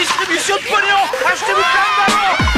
distribution de pognon. Achetez-vous plein de ballons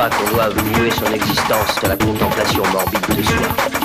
pas qu'on doive son existence dans la contemplation morbide de soi.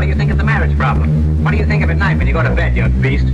What do you think of the marriage problem? What do you think of at night when you go to bed, you beast?